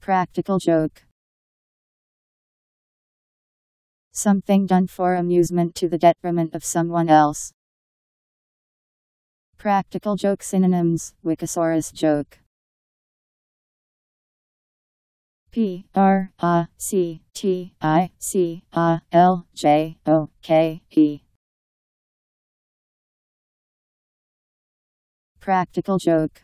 Practical joke. Something done for amusement to the detriment of someone else. Practical joke synonyms Wikisaurus joke. P R A C T I C A L J O K E Practical joke